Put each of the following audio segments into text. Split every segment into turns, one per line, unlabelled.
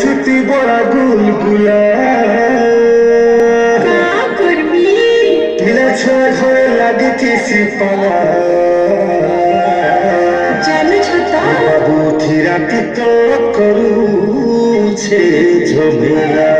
ছুটি বড় গুলগুলা ছয় ঘরে লাগিতেছি পালা। বুথি রাতি তো করুছে ঝমেলা।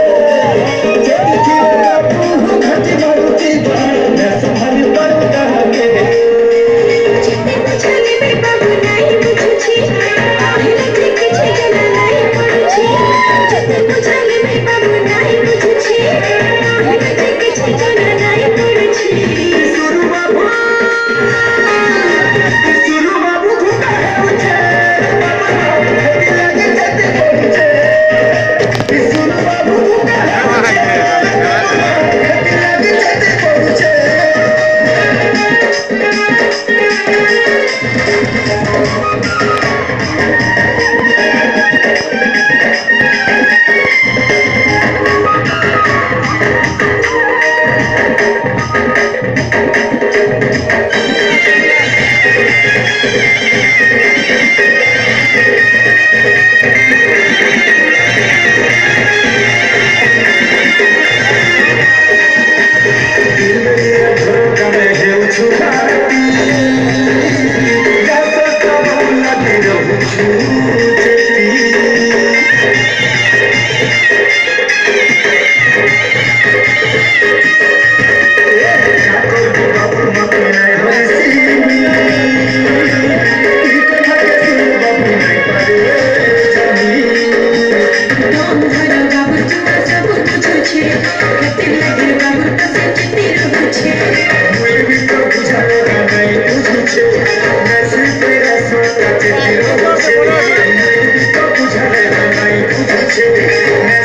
Thank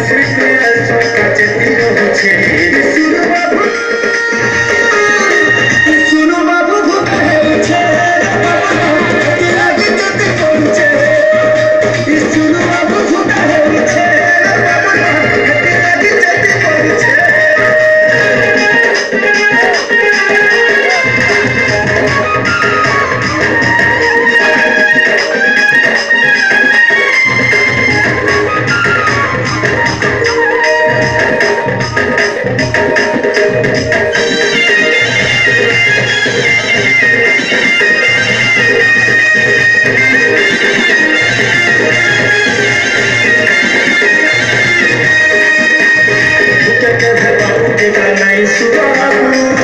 Christmas. Yeshua